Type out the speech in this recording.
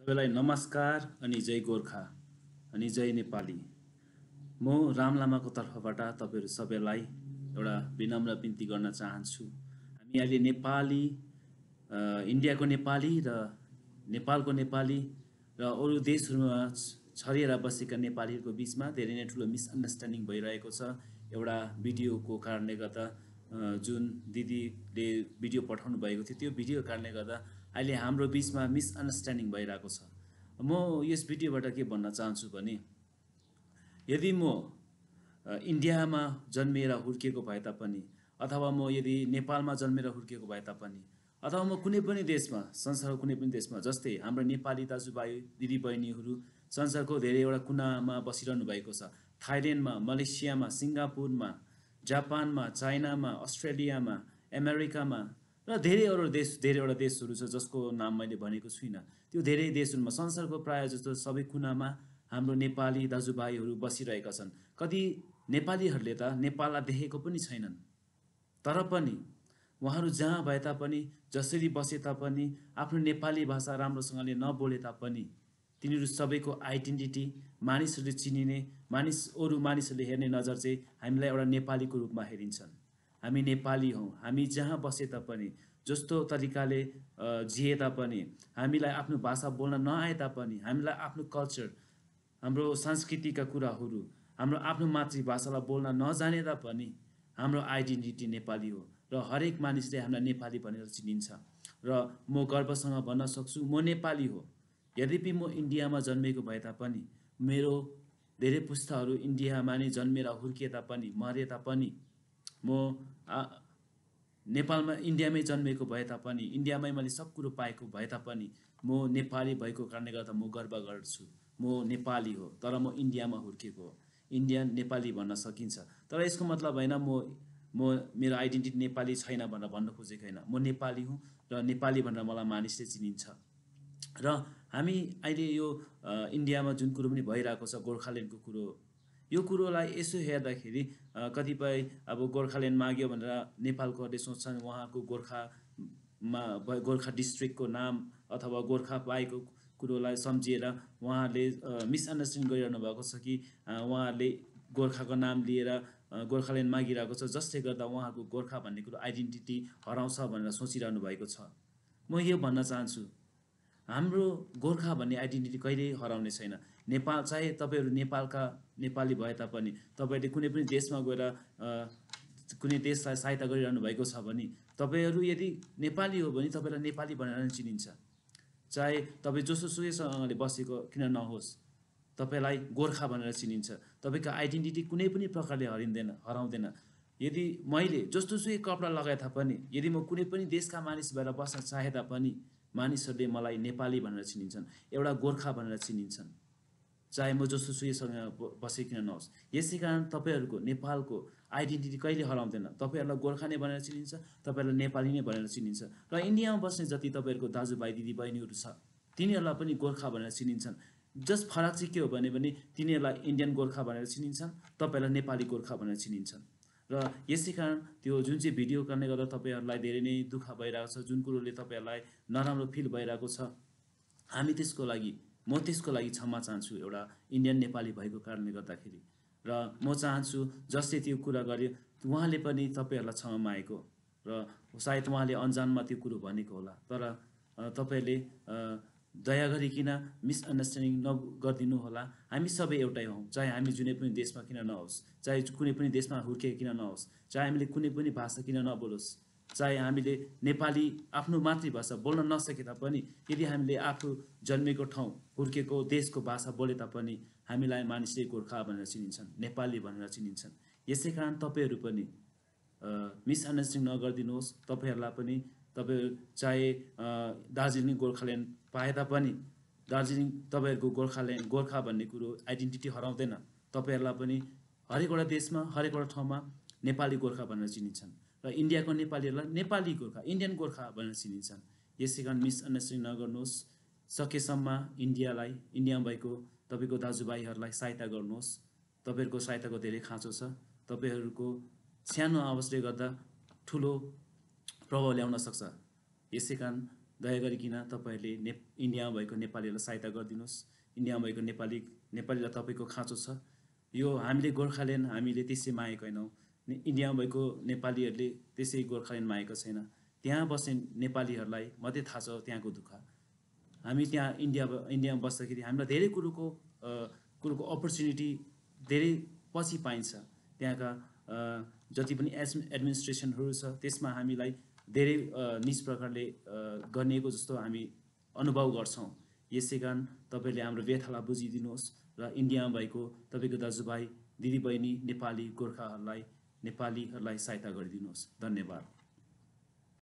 सबैलाई नमस्कार अनि जय गोर्खा अनि जय नेपाली। म राम लामाको तर्फबाट तपाईँहरू सबैलाई एउटा विनम्र बिन्ती गर्न चाहन्छु। हामी अहिले नेपाली इन्डियाको नेपाली र नेपालको नेपाली र अरू देशहरूमा छरिएर बसेका नेपालीहरूको बिचमा धेरै नै ठुलो मिसअन्डरस्ट्यान्डिङ भइरहेको छ। एउटा भिडियोको कारणले गर्दा जुन दिदीले भिडियो पठाउनु भएको थियो त्यो भिडियो कारणले गर्दा अहिले हाम्रो बिचमा मिसअन्डरस्ट्यान्डिङ भइरहेको छ। म यस भिडियोबाट के भन्न चाहन्छु भने यदि म इन्डियामा जन्मिएर हुर्किएको भए तापनि अथवा म यदि नेपालमा जन्मेर हुर्किएको भए तापनि अथवा म कुनै पनि देशमा संसारको कुनै पनि देशमा जस्तै हाम्रो नेपाली दाजुभाइ दिदीबहिनीहरू संसारको धेरैवटा कुनामा बसिरहनु भएको छ थाइल्यान्डमा मलेसियामा सिङ्गापुरमा जापानमा चाइनामा अस्ट्रेलियामा अमेरिकामा र धेरै अरू देश धेरैवटा देशहरू छ जसको नाम मैले भनेको छुइनँ। त्यो धेरै देशहरूमा संसारको प्रायः जस्तो सबै कुनामा हाम्रो नेपाली दाजुभाइहरू बसिरहेका छन्। कति नेपालीहरूले त नेपाललाई देखेको पनि छैनन्। तर पनि उहाँहरू जहाँ भए तापनि जसरी बसे तापनि आफ्नो नेपाली भाषा राम्रोसँगले नबोले तापनि तिनीहरू सबैको आइडेन्टिटी मानिसहरूले चिनिने मानिस अरू मानिसहरूले हेर्ने नजर चाहिँ हामीलाई एउटा नेपालीको रूपमा हेरिन्छन्। हामी नेपाली हौँ हामी जहाँ बसे तापनि जस्तो तरिकाले जिए तापनि हामीलाई आफ्नो भाषा बोल्न नआए तापनि हामीलाई आफ्नो कल्चर हाम्रो संस्कृतिका कुराहरू हाम्रो आफ्नो मातृभाषालाई बोल्न नजाने तापनि हाम्रो आइडेन्टिटी नेपाली हो र हरेक मानिसले हामीलाई नेपाली भनेर चिनिन्छ। र म गर्वसँग भन्न सक्छु म नेपाली हो। यद्यपि म इन्डियामा जन्मेको भए तापनि मेरो धेरै पुस्ताहरू इन्डियामा नै जन्मेर हुर्किए तापनि मरे तापनि म नेपालमा इन्डियामै जन्मेको भए तापनि इन्डियामै मैले सब कुरो पाएको भए तापनि म नेपाली भएको कारणले गर्दा म गर्व गर्छु। म नेपाली हो तर म इन्डियामा हुर्किएको हो। इन्डियन नेपाली भन्न सकिन्छ। तर यसको मतलब होइन म म मेरो आइडेन्टिटी नेपाली छैन भनेर भन्न खोजेको होइन। म नेपाली हुँ र नेपाली भनेर मलाई मानिसले चिनिन्छ। र हामी अहिले यो इन्डियामा जुन कुरो पनि भइरहेको छ गोर्खाल्यान्डको कुरो यो कुरोलाई यसो हेर्दाखेरि कतिपय अब गोर्खाल्यान्ड माग्यो भनेर नेपालकोहरूले सोच्छन् उहाँको गोर्खामा गोर्खा डिस्ट्रिक्टको नाम अथवा गोर्खा पाएको कुरोलाई सम्झिएर उहाँहरूले मिसअन्डरस्ट्यान्ड गरिरहनु भएको छ कि उहाँहरूले गोर्खाको नाम लिएर गोर्खाल्यान्ड मागिरहेको छ जसले गर्दा उहाँहरूको गोर्खा भन्ने कुरो आइडेन्टिटी हराउँछ भनेर सोचिरहनु भएको छ। म यो भन्न चाहन्छु हाम्रो गोर्खा भन्ने आइडेन्टिटी कहिल्यै हराउने छैन। नेपाल चाहे तपाईँहरू नेपालका नेपाली भए तापनि। तपाईँहरूले कुनै पनि देशमा गएर कुनै देशलाई सहायता गरिरहनु भएको छ भने तपाईँहरू यदि नेपाली हो भने तपाईँलाई नेपाली भनेर नै चिनिन्छ। चाहे तपाईँ जोसुसुकैसँगले बसेको किन नहोस् तपाईँलाई गोर्खा भनेर चिनिन्छ। तपाईँको आइडेन्टिटी कुनै पनि प्रकारले हरिँदैन हराउँदैन। यदि मैले जस्तो सुकै कपडा लगाए तापनि यदि म कुनै पनि देशका मानिस भएर बस्न चाहे तापनि मानिसहरूले मलाई नेपाली भनेर चिनिन्छन् एउटा गोर्खा भनेर चिनिन्छन्। चाहे म जस्तो सुकैसँग ब- बसे किन नहोस्। यसै कारण तपाईँहरूको नेपालको आइडेन्टिटी कहिले हराउँदैन? तपाईँहरूलाई गोर्खा नै भनेर चिनिन्छ तपाईँहरूलाई नेपाली नै भनेर चिनिन्छ। र इन्डियामा बस्ने जति तपाईँहरूको दाजुभाइ दिदीबहिनीहरू छ तिनीहरूलाई पनि गोर्खा भनेर चिनिन्छन्। जस्ट फरक चाहिँ के हो भने भने तिनीहरूलाई इन्डियन गोर्खा भनेर चिनिन्छन् तपाईँहरूलाई नेपाली गोर्खा भनेर चिनिन्छन्। र यसै कारण त्यो जुन चाहिँ भिडियो कारणले गर्दा तपाईँहरूलाई धेरै नै दुःख भइरहेको छ जुन कुरोले तपाईँहरूलाई नराम्रो फिल भइरहेको छ। हामी त्यसको लागि म त्यसको लागि क्षमा चाहन्छु एउटा इन्डियन नेपाली भएको कारणले गर्दाखेरि। र म चाहन्छु जसले त्यो कुरा गर्यो उहाँले पनि तपाईँहरूलाई क्षमा मागेको र सायद उहाँले अन्जानमा त्यो कुरो भनेको होला। तर तपाईँहरूले दया गरिकन मिसअन्डरस्ट्यान्डिङ नगरिदिनु होला? हामी सबै एउटै हौँ। चाहे हामी जुनै पनि देशमा किन नहोस् चाहे कुनै पनि देशमा हुर्किए किन नहोस् चाहे हामीले कुनै पनि भाषा किन नबोलोस् चाहे हामीले नेपाली आफ्नो मातृभाषा बोल्न नसके तापनि यदि हामीले आफू जन्मेको ठाउँ हुर्केको देशको भाषा बोले तापनि हामीलाई मानिसले गोर्खा भनेर चिनिन्छन् नेपाली भनेर चिनिन्छन्। यसै कारण तपाईँहरू पनि मिसअन्डरस्ट्यान्डिङ नगरिदिनुहोस्। तपाईँहरूलाई पनि तपाईँहरू चाहे दार्जिलिङ गोर्खाल्यान्ड पाए तापनि दार्जिलिङ तपाईँहरूको गोर्खाल्यान्ड गोर्खा भन्ने कुरो आइडेन्टिटी हराउँदैन। तपाईँहरूलाई पनि हरेकवटा देशमा हरेकवटा ठाउँमा नेपाली गोर्खा भनेर चिनिन्छन्। र इन्डियाको नेपालीहरूलाई नेपाली गोर्खा इन्डियन गोर्खा भनेर चिनिन्छन्। यसै कारण मिसअन्डरस्ट्यान्डिङ नगर्नुहोस्। सकेसम्म इन्डियालाई इन्डियामा भएको तपाईँको दाजुभाइहरूलाई सहायता गर्नुहोस्। तपाईँहरूको सहायताको धेरै खाँचो छ। तपाईँहरूको सानो आवाजले गर्दा ठुलो प्रभाव ल्याउन सक्छ। यसै कारण दया गरिकन तपाईँहरूले ने इन्डियामा भएको नेपालीहरूलाई सहायता गरिदिनुहोस्। इन्डियामा भएको नेपाली नेपालीलाई तपाईँको खाँचो छ। यो हामीले गोर्खाल्यान्ड हामीले त्यसै मागेको होइनौँ। इन्डियामा भएको नेपालीहरूले त्यसै गोर्खाल्यान्ड मागेको छैन। त्यहाँ बस्ने नेपालीहरूलाई मात्रै थाहा छ त्यहाँको दुःख। हामी त्यहाँ इन्डिया इन्डियामा बस्दाखेरि हामीलाई धेरै कुरोको कुरोको अपर्च्युनिटी धेरै पछि पाइन्छ। त्यहाँका जति पनि एस एडमिनिस्ट्रेसनहरू छ त्यसमा हामीलाई धेरै निज प्रकारले गरिएको जस्तो हामी अनुभव गर्छौँ। यसै कारण तपाईँले हाम्रो व्यथालाई बुझिदिनुहोस् र इन्डियामा भएको तपाईँको दाजुभाइ दिदीबहिनी नेपाली गोर्खाहरूलाई नेपालीहरूलाई सहायता गरिदिनुहोस्। धन्यवाद।